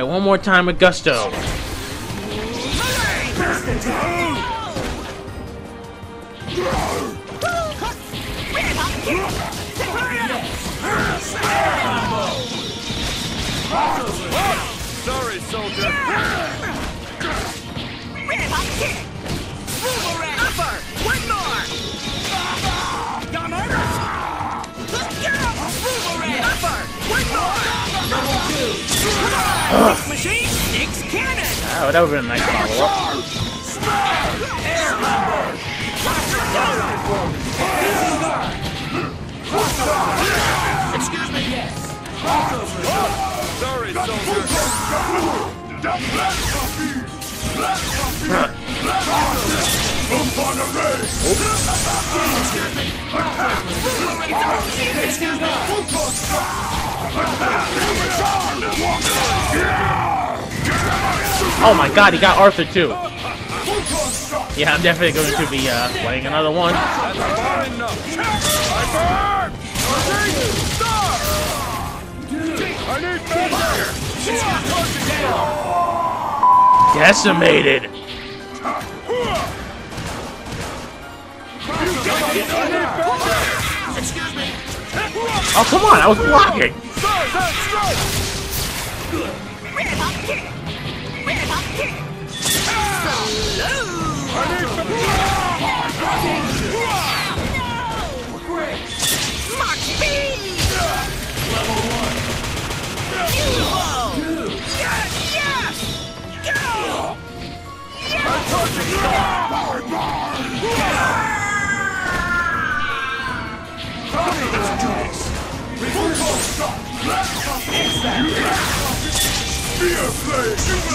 Alright, one more time with Gusto. Sorry, soldier. More! Machine! Six cannon! Oh, that would have been a nice follow-up. Sorry, soldier. Oh my god, he got Arthur too. Yeah, I'm definitely going to be uh, playing another one. That's I burn! Stop! I need backup! Decimated. Oh, come on, I was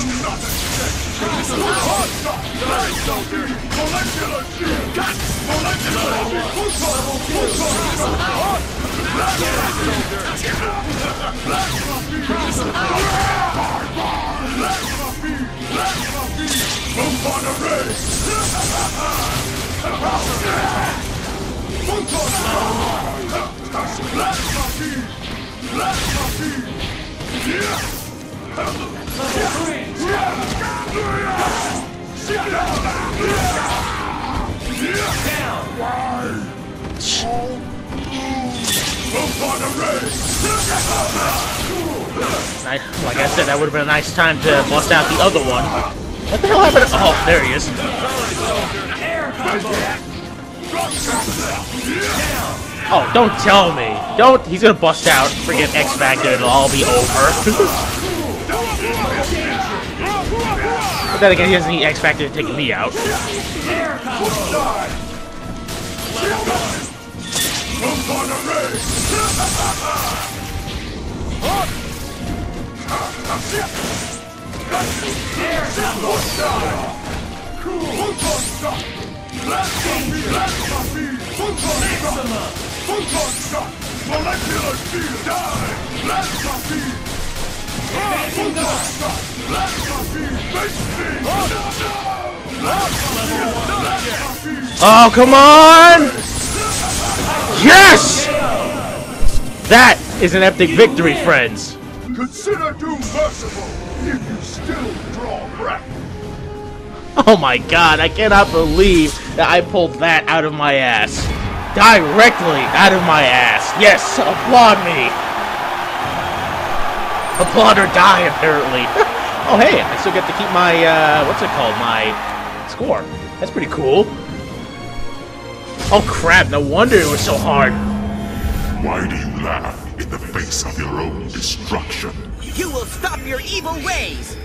blocking. Stars and strike! Red hot kick! Red hot kick! I need Mach speed! Level one! Yes! Yes! Go! I, like I said, that would have been a nice time to bust out the other one. What the hell happened? Oh, there he is. Oh, don't tell me. Don't. He's gonna bust out freaking X Factor it'll all be over. but then again, he doesn't need X Factor to take me out. Oh, come on! Yes! That is an epic victory, friends. Consider Doom merciful if you still draw breath. Oh my god, I cannot believe that I pulled that out of my ass. Directly out of my ass. Yes, applaud me. Applaud or die, apparently. oh hey, I still get to keep my, uh, what's it called? My score. That's pretty cool. Oh crap, no wonder it was so hard. Why do you laugh in the face of your own destruction? You will stop your evil ways!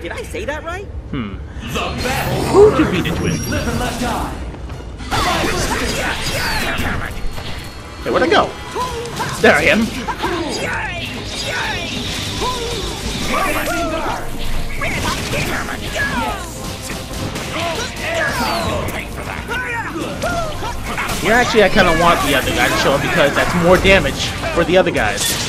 Did I say that right? Hmm. The battle! Who defeated Twin? Hey, where'd I go? There I am. Here, actually, I kind of want the other guy to show up because that's more damage for the other guys.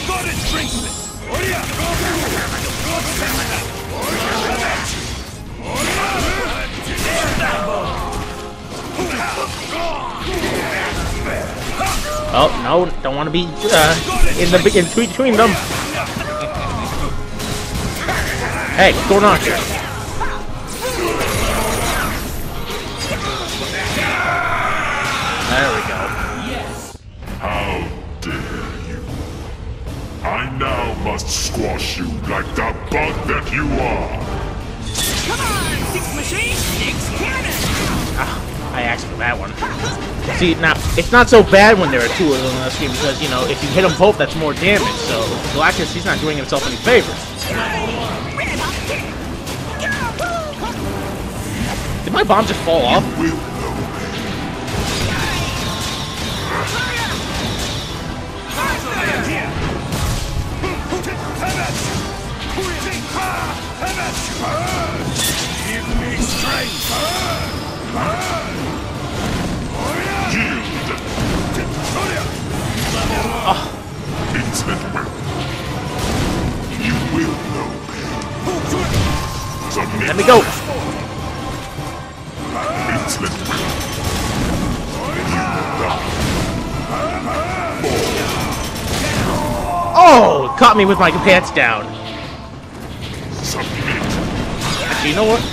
Oh no, don't want to be uh, in the in between them. Hey, what's going on here? There we go. Yes. How dare you? I now must squash you like the bug that you are. Come on, Six Machine, Six Cannon! I asked for that one. See, now, it's not so bad when there are two of them on the screen because, you know, if you hit them both, that's more damage. So, Galactus, he's not doing himself any favors. Did my bomb just fall off? Give me strength! Let me go. Oh, caught me with my pants down. Actually, you know what?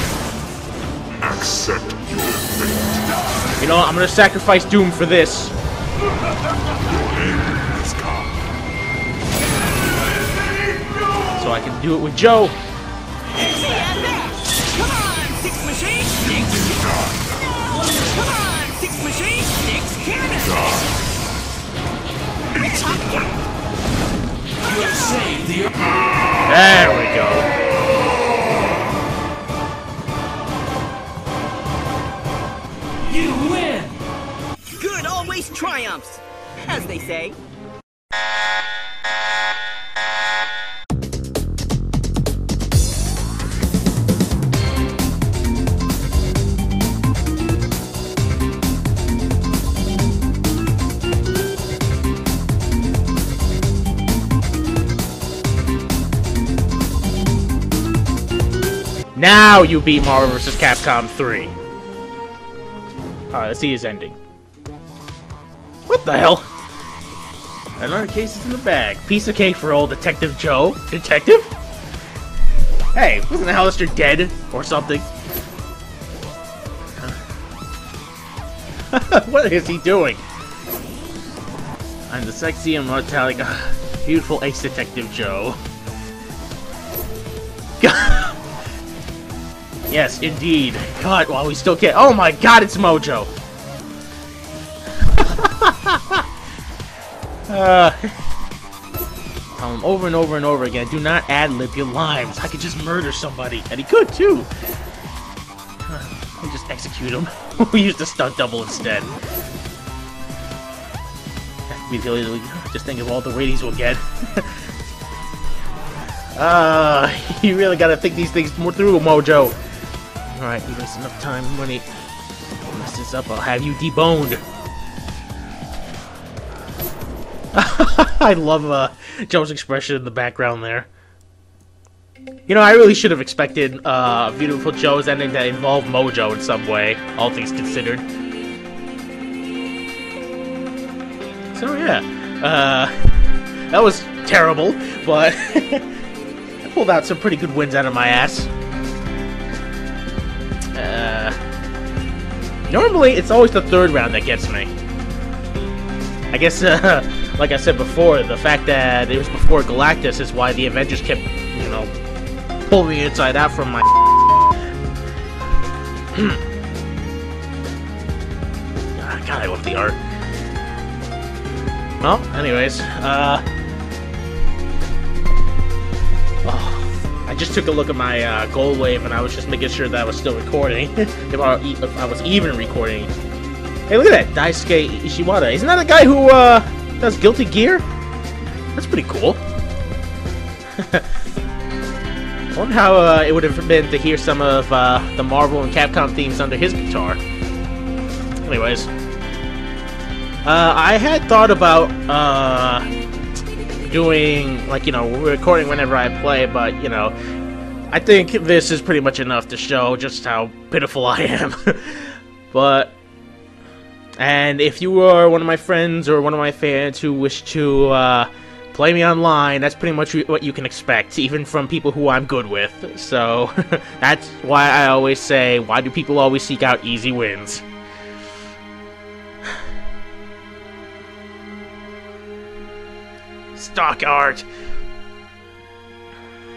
Accept your fate. You know? I'm gonna sacrifice Doom for this. So I can do it with Joe. And back! Come Now you beat Marvel vs. Capcom 3. Alright, let's see his ending. What the hell? Another case is in the bag. Piece of cake for old Detective Joe. Detective? Hey, wasn't the Alistair dead or something? what is he doing? I'm the sexy and metallic, beautiful ace detective Joe. Yes, indeed. God, while we still can. Oh my God, it's Mojo. uh, him over and over and over again. Do not ad lib your lines. I could just murder somebody, and he could too. We just execute him. we use the stunt double instead. Just think of all the ratings we'll get. Uh, you really gotta think these things more through, Mojo. Alright, you waste enough time when Mess this up, I'll have you deboned. I love uh, Joe's expression in the background there. You know, I really should have expected uh, Viewtiful Joe's ending to involve Mojo in some way, all things considered. So yeah, uh, that was terrible, but I pulled out some pretty good wins out of my ass. Normally, it's always the third round that gets me. I guess, uh, like I said before, the fact that it was before Galactus is why the Avengers kept, you know, pulling me inside out from my. God, I love the art. Well, anyways, uh. Oh, I just took a look at my uh, GoldWave and I was just making sure that I was still recording. if, I, if I was even recording. Hey, look at that! Daisuke Ishiwatari. Isn't that the guy who uh, does Guilty Gear? That's pretty cool. I wonder how uh, it would have been to hear some of uh, the Marvel and Capcom themes under his guitar. Anyways, uh, I had thought about uh, doing like you know recording whenever I play, but you know I think this is pretty much enough to show just how pitiful I am. but and if you are one of my friends or one of my fans who wish to uh, play me online, that's pretty much what you can expect, even from people who I'm good with. So that's why I always say, why do people always seek out easy wins? Stock art!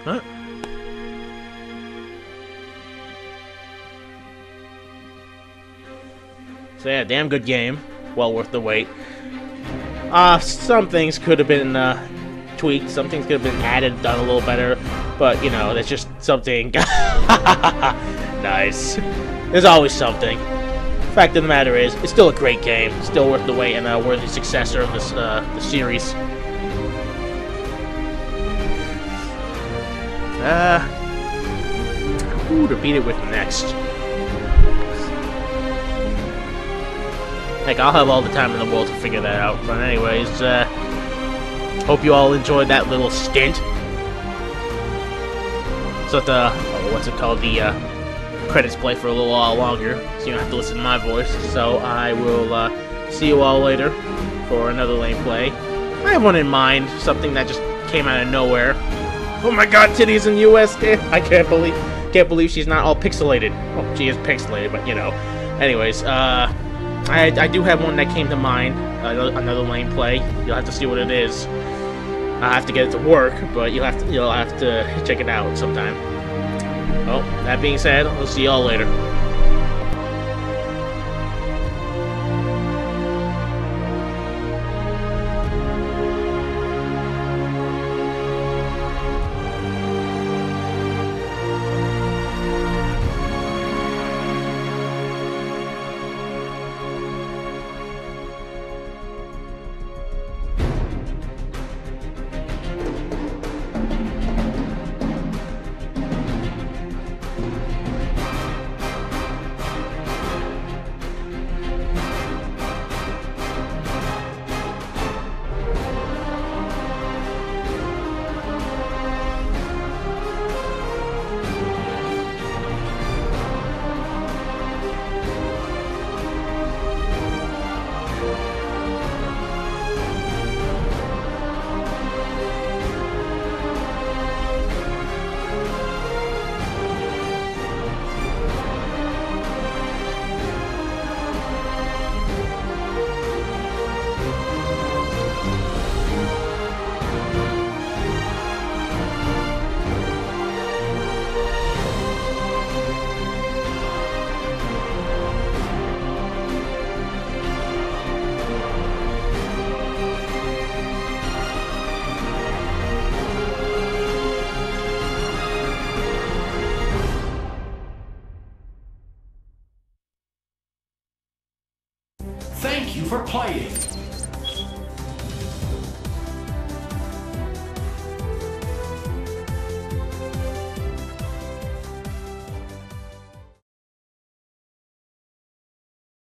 Huh? So yeah, damn good game. Well worth the wait. Uh, some things could have been uh, tweaked, some things could have been added, done a little better, but you know, that's just something. nice. There's always something. Fact of the matter is, it's still a great game, still worth the wait, and a worthy successor of this uh, the series. Uh, who to beat it with next? Heck, I'll have all the time in the world to figure that out. But anyways, uh, hope you all enjoyed that little stint. So the, oh, what's it called, the uh, credits play for a little while longer, so you don't have to listen to my voice. So I will uh, see you all later for another Lameplay. I have one in mind, something that just came out of nowhere. Oh my god, titties in US! I can't believe, can't believe she's not all pixelated. Oh, she is pixelated, but you know. Anyways, uh, I, I do have one that came to mind, uh, another Lameplay. You'll have to see what it is. I have to get it to work, but you'll have to you'll have to check it out sometime. Well, that being said, I'll see y'all later.